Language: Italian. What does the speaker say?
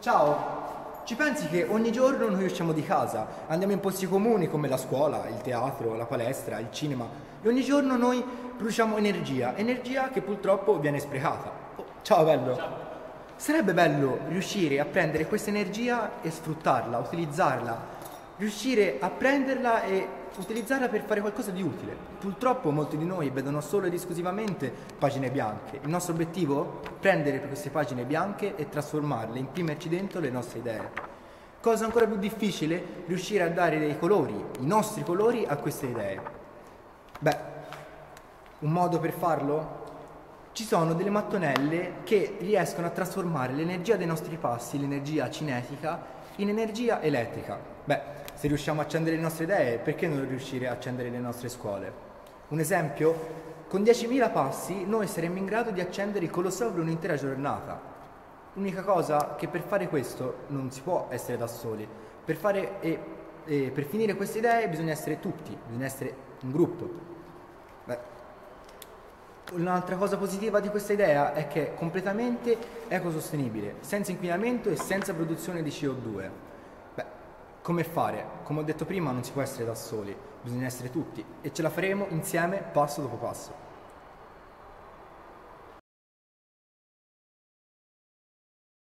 Ciao! Ci pensi che ogni giorno noi usciamo di casa, andiamo in posti comuni come la scuola, il teatro, la palestra, il cinema e ogni giorno noi produciamo energia, energia che purtroppo viene sprecata. Oh, ciao bello! Ciao. Sarebbe bello riuscire a prendere questa energia e sfruttarla, utilizzarla, riuscire a prenderla e utilizzarla per fare qualcosa di utile. Purtroppo molti di noi vedono solo ed esclusivamente pagine bianche. Il nostro obiettivo? Prendere queste pagine bianche e trasformarle, imprimerci dentro le nostre idee. Cosa ancora più difficile? Riuscire a dare dei colori, i nostri colori, a queste idee. Beh, un modo per farlo? Ci sono delle mattonelle che riescono a trasformare l'energia dei nostri passi, l'energia cinetica, in energia elettrica. Beh, se riusciamo a accendere le nostre idee, perché non riuscire a accendere le nostre scuole? Un esempio? Con 10.000 passi noi saremmo in grado di accendere il Colosseo un'intera giornata. L'unica cosa che per fare questo non si può essere da soli. Per, fare, e, e per finire queste idee bisogna essere tutti, bisogna essere un gruppo. Beh, Un'altra cosa positiva di questa idea è che è completamente ecosostenibile, senza inquinamento e senza produzione di CO2. Come fare? Come ho detto prima non si può essere da soli, bisogna essere tutti e ce la faremo insieme passo dopo passo.